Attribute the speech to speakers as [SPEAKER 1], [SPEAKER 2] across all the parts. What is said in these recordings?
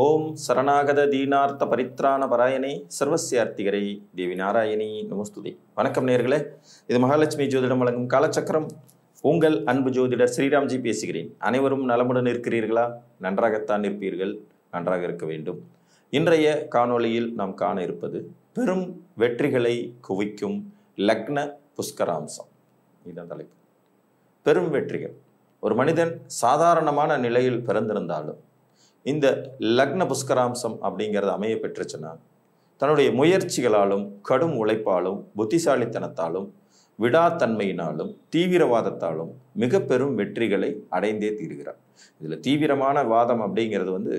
[SPEAKER 1] ஓம் சரணாகத தீனார்த்த பரித்ராண பராயணே சர்வசியார்த்திகரை தேவி நாராயணி நமஸ்துதி. வணக்கம் நேர்களே. இது மகாலட்சுமி ஜோதிடம் வழங்கும் காலச்சக்கரம். உங்கள் அன்பு ஜோதிடர் ஸ்ரீராம்ஜி பேசுகிறேன். அனைவரும் நலமுடன் இருக்கிறீர்களா நன்றாகத்தான் இருப்பீர்கள் நன்றாக இருக்க வேண்டும். இன்றைய காணொளியில் நாம் காண இருப்பது பெரும் வெற்றிகளை குவிக்கும் லக்ன புஷ்கராம்சம். இதுதான் தலைப்பு. பெரும் வெற்றிகள். ஒரு மனிதன் சாதாரணமான நிலையில் பிறந்திருந்தாலும் இந்த லக்ன புஷ்கராம்சம் அப்படிங்கிறது அமைய பெற்றுச்சுன்னா தன்னுடைய முயற்சிகளாலும் கடும் உழைப்பாலும் புத்திசாலித்தனத்தாலும் விடாத்தன்மையினாலும் தீவிரவாதத்தாலும் மிக பெரும் வெற்றிகளை அடைந்தே தீர்கிறார். இதில் தீவிரமான வாதம் அப்படிங்கிறது வந்து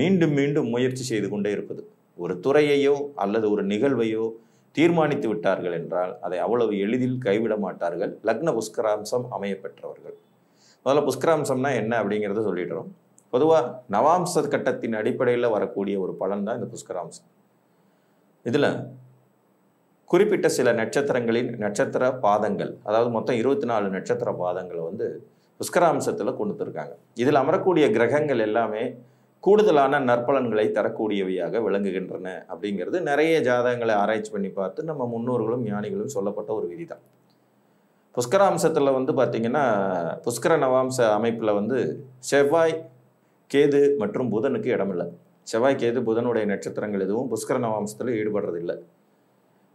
[SPEAKER 1] மீண்டும் மீண்டும் முயற்சி செய்து கொண்டே இருப்பது. ஒரு துறையையோ அல்லது ஒரு நிகழ்வையோ தீர்மானித்து விட்டார்கள் என்றால் அதை அவ்வளவு எளிதில் கைவிட மாட்டார்கள். லக்ன புஷ்கராம்சம் அமைய பெற்றவர்கள். முதல்ல புஷ்கராம்சம்னா என்ன அப்படிங்கிறத சொல்லிடுறோம். பொதுவாக நவாம்ச கட்டத்தின் அடிப்படையில் வரக்கூடிய ஒரு பலன் தான் இந்த புஷ்கராம்சம். இதில் குறிப்பிட்ட சில நட்சத்திரங்களின் நட்சத்திர பாதங்கள் அதாவது மொத்தம் இருபத்தி நாலு நட்சத்திர பாதங்களை வந்து புஷ்கராம்சத்தில் கொண்டு வந்துருக்காங்க. இதில் அமரக்கூடிய கிரகங்கள் எல்லாமே கூடுதலான நற்பலன்களை தரக்கூடியவையாக விளங்குகின்றன அப்படிங்கிறது நிறைய ஜாதகங்களை ஆராய்ச்சி பண்ணி பார்த்து நம்ம முன்னோர்களும் ஞானிகளும் சொல்லப்பட்ட ஒரு விதி தான் புஷ்கராம்சத்தில் வந்து பார்த்திங்கன்னா புஷ்கர நவாம்ச அமைப்பில் வந்து செவ்வாய் கேது மற்றும் புதனுக்கு இடமில்லை. செவ்வாய் கேது புதனுடைய நட்சத்திரங்கள் எதுவும் புஷ்கர நவாம்சத்தில் ஈடுபடுறதில்லை.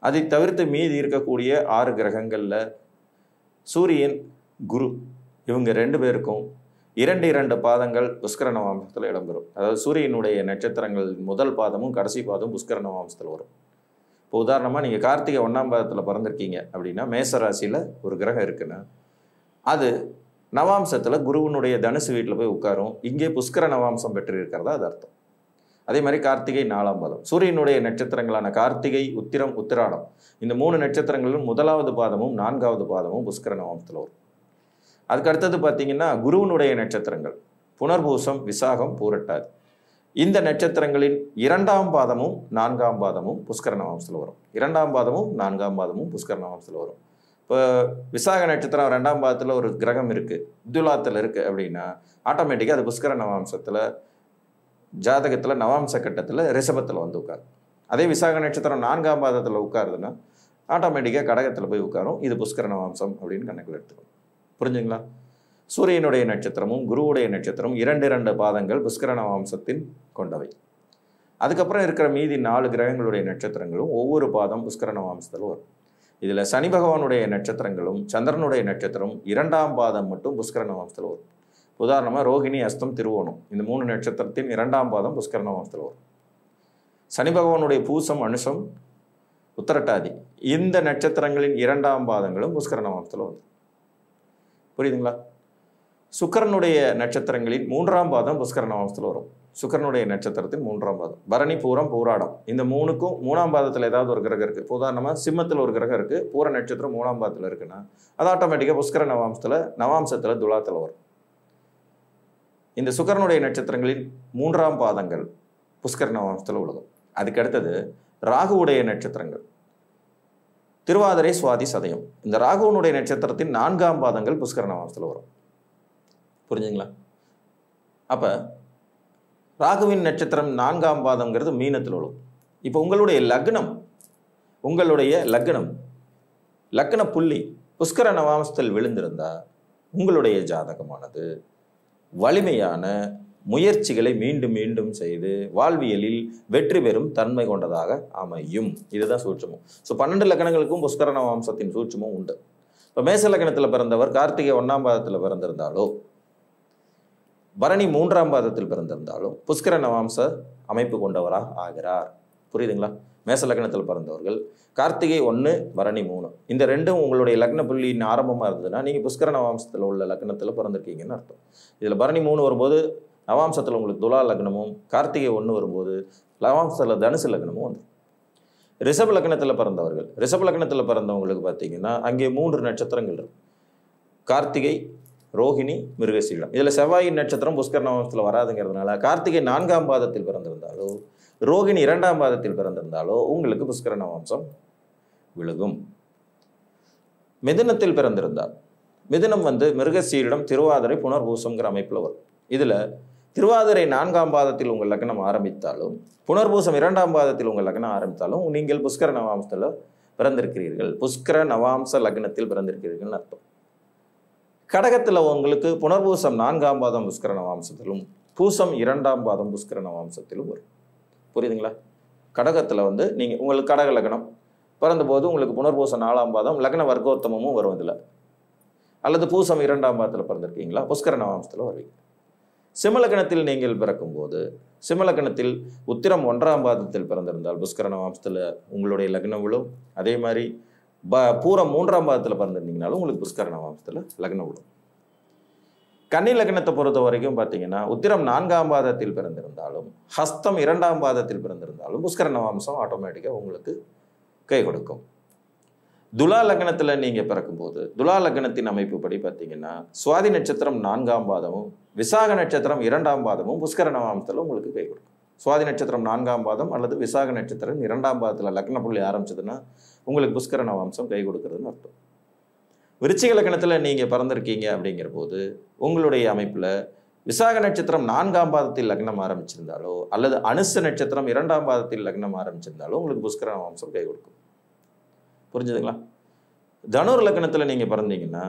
[SPEAKER 1] அதை தவிர்த்து மீதி இருக்கக்கூடிய ஆறு கிரகங்களில் சூரியன் குரு இவங்க ரெண்டு பேருக்கும் இரண்டு இரண்டு பாதங்கள் புஷ்கர நவாம்சத்தில் இடம்பெறும். அதாவது சூரியனுடைய நட்சத்திரங்கள் முதல் பாதமும் கடைசி பாதமும் புஷ்கர நவாம்சத்தில் வரும். இப்போ உதாரணமாக நீங்கள் கார்த்திகை ஒன்றாம் பாதத்தில் பிறந்திருக்கீங்க அப்படின்னா மேச ராசியில் ஒரு கிரகம் இருக்குன்னா அது நவாம்சத்தில் குருவனுடைய தனுசு வீட்டில் போய் உட்காரும். இங்கே புஷ்கர நவாம்சம் பெற்றிருக்கிறதா அது அர்த்தம். அதே மாதிரி கார்த்திகை நாலாம் பாதம். சூரியனுடைய நட்சத்திரங்களான கார்த்திகை உத்திரம் உத்திராடம். இந்த மூணு நட்சத்திரங்களிலும் முதலாவது பாதமும் நான்காவது பாதமும் புஷ்கர நவாம்சத்தில் வரும். அதுக்கு அடுத்தது பார்த்தீங்கன்னா குருவனுடைய நட்சத்திரங்கள். புனர்பூசம் விசாகம் பூரட்டாது. இந்த நட்சத்திரங்களின் இரண்டாம் பாதமும் நான்காம் பாதமும் புஷ்கர நவாம்சத்தில் வரும். இரண்டாம் பாதமும் நான்காம் பாதமும் புஷ்கர நவாம்சத்தில் வரும். இப்போ விசாக நட்சத்திரம் ரெண்டாம் பாதத்தில் ஒரு கிரகம் இருக்குது துலாத்தில் இருக்குது அப்படின்னா ஆட்டோமேட்டிக்காக அது புஷ்கர நவாம்சத்தில் ஜாதகத்தில் நவாம்ச கட்டத்தில் ரிஷபத்தில் வந்து உட்காரு அதே விசாக நட்சத்திரம் நான்காம் பாதத்தில் உட்காருதுன்னா ஆட்டோமேட்டிக்காக கடகத்தில் போய் உட்காரும். இது புஷ்கர நவாம்சம் அப்படின்னு கணக்கில் எடுத்துக்கணும். புரிஞ்சுங்களா? சூரியனுடைய நட்சத்திரமும் குருவுடைய நட்சத்திரமும் இரண்டு இரண்டு பாதங்கள் புஷ்கர நவாம்சத்தின் கொண்டவை. அதுக்கப்புறம் இருக்கிற மீதி நாலு கிரகங்களுடைய நட்சத்திரங்களும் ஒவ்வொரு பாதம் புஷ்கர நவாம்சத்தில் வரும். இதில் சனி பகவானுடைய நட்சத்திரங்களும் சந்திரனுடைய நட்சத்திரம் இரண்டாம் பாதம் மட்டும் புஷ்கர நவம்சத்தில் வரும். உதாரணமாக ரோகிணி அஸ்தம் திருவோணம். இந்த மூணு நட்சத்திரத்தின் இரண்டாம் பாதம் புஷ்கர நவம்சத்தில் வரும். சனி பகவானுடைய பூசம் அனுஷம் உத்தரட்டாதி. இந்த நட்சத்திரங்களின் இரண்டாம் பாதங்களும் புஷ்கர நவம்சத்தில் வரும். புரியுதுங்களா? சுக்கரனுடைய நட்சத்திரங்களின் மூன்றாம் பாதம் புஷ்கர நவம்சத்தில் வரும். சுக்கரனுடைய நட்சத்திரத்தின் மூன்றாம் பாதம். பரணி பூரம் பூராடம். இந்த மூணுக்கும் மூணாம் பாதத்தில் ஏதாவது ஒரு கிரகம் இருக்குது உதாரணமாக சிம்மத்தில் ஒரு கிரகம் இருக்குது பூர நட்சத்திரம் மூணாம் பாதத்தில் இருக்குன்னா அது ஆட்டோமேட்டிக்காக புஷ்கர நவாம்சத்தில் நவாம்சத்தில் துலாத்தில் வரும். இந்த சுக்கரனுடைய நட்சத்திரங்களின் மூன்றாம் பாதங்கள் புஷ்கர நவாம்சத்தில் உலகம். அதுக்கு அடுத்தது ராகுவுடைய நட்சத்திரங்கள். திருவாதிரை சுவாதி சதயம். இந்த ராகுவனுடைய நட்சத்திரத்தின் நான்காம் பாதங்கள் புஷ்கர நவாம்சத்தில் வரும். புரிஞ்சுங்களா? அப்போ ராகுவின் நட்சத்திரம் நான்காம் பாதம்ங்கிறது மீனத்தில் விழும் இப்போ உங்களுடைய லக்னம் உங்களுடைய லக்னம் லக்ன புள்ளி புஷ்கர நவாம்சத்தில் விழுந்திருந்தா உங்களுடைய ஜாதகமானது வலிமையான முயற்சிகளை மீண்டும் மீண்டும் செய்து வாழ்வியலில் வெற்றி பெறும் தன்மை கொண்டதாக அமையும். இதுதான் சூட்சமம். ஸோ பன்னெண்டு லக்கணங்களுக்கும் புஷ்கர நவாம்சத்தின் சூட்சமும் உண்டு. இப்போ மேச லக்கணத்தில் பிறந்தவர் கார்த்திகை ஒன்றாம் பாதத்தில் பிறந்திருந்தாலோ பரணி மூன்றாம் பாதத்தில் பிறந்திருந்தாலும் புஷ்கர நவாம்ச அமைப்பு கொண்டவராக ஆகிறார். புரியுதுங்களா? மேச லக்னத்தில் பிறந்தவர்கள். கார்த்திகை ஒன்று பரணி மூணு. இந்த ரெண்டும் உங்களுடைய லக்ன புள்ளியின் ஆரம்பமாக இருந்ததுன்னா நீங்கள் புஷ்கர நவாம்சத்தில் உள்ள லக்னத்தில் பிறந்திருக்கீங்கன்னு அர்த்தம். இதில் பரணி மூணு வரும்போது நவாம்சத்தில் உங்களுக்கு துலா லக்னமும் கார்த்திகை ஒன்று வரும்போது நவாம்சத்தில் தனுசு லக்னமும் வந்து. ரிஷப லக்னத்தில் பிறந்தவர்கள். ரிஷப லக்னத்தில் பிறந்தவங்களுக்கு பார்த்தீங்கன்னா அங்கே மூன்று நட்சத்திரங்கள் இருக்கும் கார்த்திகை ரோஹிணி மிருகசீலம். இதில் செவ்வாயின் நட்சத்திரம் புஷ்கர் நவத்தில் வராதுங்கிறதுனால கார்த்திகை நான்காம் பாதத்தில் பிறந்திருந்தாலோ ரோகிணி இரண்டாம் பாதத்தில் பிறந்திருந்தாலோ உங்களுக்கு புஷ்கர நவம்சம் விழுகும். மிதுனத்தில் பிறந்திருந்தால் மிதுனம் வந்து மிருகசீரிடம் திருவாதிரை புனர்பூசம்ங்கிற அமைப்பில் வரும். இதில் திருவாதிரை நான்காம் பாதத்தில் உங்கள் லக்னம் ஆரம்பித்தாலும் புனர்பூசம் இரண்டாம் பாதத்தில் உங்கள் லக்னம் ஆரம்பித்தாலும் நீங்கள் புஷ்கர நவாம்சத்தில் பிறந்திருக்கிறீர்கள். புஷ்கர நவாம்ச லக்னத்தில் பிறந்திருக்கிறீர்கள்னு அர்த்தம். கடகத்தில் உங்களுக்கு புனர்பூசம் நான்காம் பாதம் புஷ்கர நவாம்சத்திலும் பூசம் இரண்டாம் பாதம் புஷ்கர நவாம்சத்திலும் வரும். புரியுதுங்களா? கடகத்தில் வந்து நீங்கள் உங்களுக்கு கடக லக்னம். பிறந்தபோது உங்களுக்கு புனர்பூசம் நாலாம் பாதம் லக்ன வர்க்கோத்தமும் வரும் இதில். அல்லது பூசம் இரண்டாம் பாதத்தில் பிறந்திருக்கீங்களா? புஷ்கர நவாம்சத்தில் வருவீங்க. சிம்மலக்கணத்தில் நீங்கள் பிறக்கும்போது சிம்மலக்கணத்தில் உத்திரம் ஒன்றாம் பாதத்தில் பிறந்திருந்தால் புஷ்கர நவாம்சத்தில் உங்களுடைய லக்னம் விழும். அதே மாதிரி ப பூரம் மூன்றாம் பாதத்தில் பிறந்திருந்தீங்கனாலும் உங்களுக்கு புஷ்கர நவாம்சத்தில் லக்னம் விடும். கன்னி லக்னத்தை பொறுத்த வரைக்கும் பார்த்தீங்கன்னா உத்திரம் நான்காம் பாதத்தில் பிறந்திருந்தாலும் ஹஸ்தம் இரண்டாம் பாதத்தில் பிறந்திருந்தாலும் புஷ்கர நவாம்சம் ஆட்டோமேட்டிக்காக உங்களுக்கு கை கொடுக்கும். துலா லக்னத்தில் நீங்கள் பிறக்கும்போது துலா லக்னத்தின் அமைப்புப்படி பார்த்தீங்கன்னா சுவாதி நட்சத்திரம் நான்காம் பாதமும் விசாக நட்சத்திரம் இரண்டாம் பாதமும் புஷ்கர நவாம்சத்தில் உங்களுக்கு கை கொடுக்கும். சுவாதி நட்சத்திரம் நான்காம் பாதம் அல்லது விசாக நட்சத்திரம் இரண்டாம் பாதத்தில் லக்ன புள்ளி ஆரம்பிச்சதுன்னா உங்களுக்கு புஷ்கரண வம்சம் கை கொடுக்குறதுன்னு அர்த்தம். விருச்சிக லக்கணத்தில் நீங்கள் பிறந்திருக்கீங்க அப்படிங்கிற போது உங்களுடைய அமைப்பில் விசாக நட்சத்திரம் நான்காம் பாதத்தில் லக்னம் ஆரம்பிச்சிருந்தாலோ அல்லது அனுச நட்சத்திரம் இரண்டாம் பாதத்தில் லக்னம் ஆரம்பிச்சிருந்தாலோ உங்களுக்கு புஷ்கர வம்சம் கை கொடுக்கும். புரிஞ்சுதுங்களா? தனுர் லக்னத்தில் நீங்கள் பிறந்தீங்கன்னா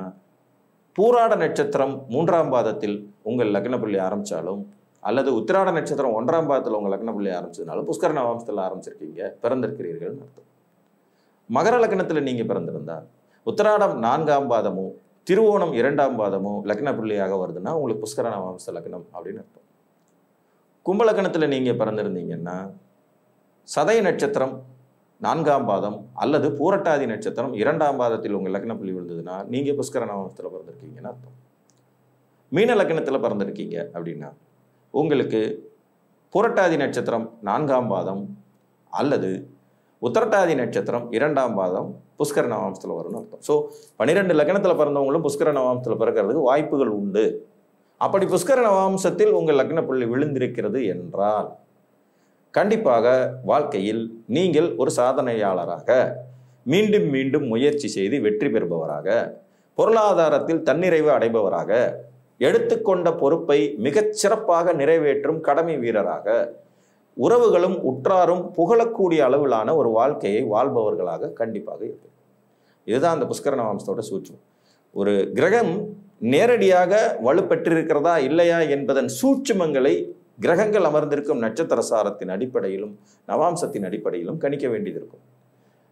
[SPEAKER 1] பூராட நட்சத்திரம் மூன்றாம் பாதத்தில் உங்கள் லக்ன புள்ளி ஆரம்பித்தாலும் அல்லது உத்திராட நட்சத்திரம் ஒன்றாம் பாதத்தில் உங்கள் லக்ன புள்ளி ஆரம்பிச்சதுனாலும் புஷ்கர நவாம்சத்தில் ஆரம்பிச்சிருக்கீங்க பிறந்திருக்கிறீர்கள்னு அர்த்தம். மகர லக்னத்தில் நீங்கள் பிறந்திருந்தால் உத்திராடம் நான்காம் பாதமும் திருவோணம் இரண்டாம் பாதமும் லக்ன புள்ளியாக வருதுன்னா உங்களுக்கு புஷ்கர நவாம்ச லக்னம் அப்படின்னு அர்த்தம். கும்பலக்கணத்தில் நீங்கள் பிறந்திருந்தீங்கன்னா சதய நட்சத்திரம் நான்காம் பாதம் அல்லது பூரட்டாதி நட்சத்திரம் இரண்டாம் பாதத்தில் உங்கள் லக்ன புள்ளி விழுந்ததுன்னா நீங்கள் புஷ்கர நவாம்சத்தில் பிறந்திருக்கீங்கன்னு அர்த்தம். மீன லக்னத்தில் பிறந்திருக்கீங்க அப்படின்னா உங்களுக்கு புரட்டாதி நட்சத்திரம் நான்காம் பாதம் அல்லது உத்தரட்டாதி நட்சத்திரம் இரண்டாம் பாதம் புஷ்கர நவாம்சத்தில் வரும்னு அர்த்தம். ஸோ பன்னிரெண்டு லக்னத்தில் பிறந்தவங்களும் புஷ்கர நவாம்சத்தில் பிறக்கிறதுக்கு வாய்ப்புகள் உண்டு. அப்படி புஷ்கர நவாம்சத்தில் உங்கள் லக்ன புள்ளி விழுந்திருக்கிறது என்றால் கண்டிப்பாக வாழ்க்கையில் நீங்கள் ஒரு சாதனையாளராக மீண்டும் மீண்டும் முயற்சி செய்து வெற்றி பெறுபவராக பொருளாதாரத்தில் தன்னிறைவு அடைபவராக எடுத்துக்கொண்ட பொறுப்பை மிகச் சிறப்பாக நிறைவேற்றும் கடமை வீரராக உறவுகளும் உற்றாரும் புகழக்கூடிய அளவிலான ஒரு வாழ்க்கையை வாழ்பவர்களாக கண்டிப்பாக இருக்கும் இதுதான் அந்த புஷ்கரண நவாம்சத்தோட சூட்சம் ஒரு கிரகம் நேரடியாக வலுப்பெற்றிருக்கிறதா இல்லையா என்பதன் சூட்சுமங்களை கிரகங்கள் அமர்ந்திருக்கும் நட்சத்திர சாரத்தின் அடிப்படையிலும் நவாம்சத்தின் அடிப்படையிலும் கணிக்க வேண்டியது இருக்கும்.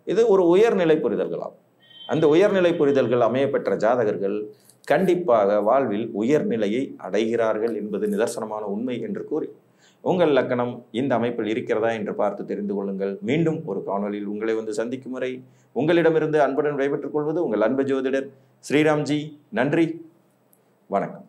[SPEAKER 1] இது ஒரு உயர்நிலை புரிதல்களாகும். அந்த உயர்நிலை புரிதல்கள் அமையப்பெற்ற ஜாதகர்கள் கண்டிப்பாக வாழ்வில் உயர்நிலையை அடைகிறார்கள் என்பது நிதர்சனமான உண்மை என்று கூறி உங்கள் லக்கணம் இந்த அமைப்பில் இருக்கிறதா என்று பார்த்து தெரிந்து கொள்ளுங்கள். மீண்டும் ஒரு காணொலியில் உங்களை வந்து சந்திக்கும் வரை உங்களிடமிருந்து அன்புடன் விடைபெற்றுக் கொள்வது உங்கள் அன்பு ஜோதிடர் ஸ்ரீராம்ஜி. நன்றி. வணக்கம்.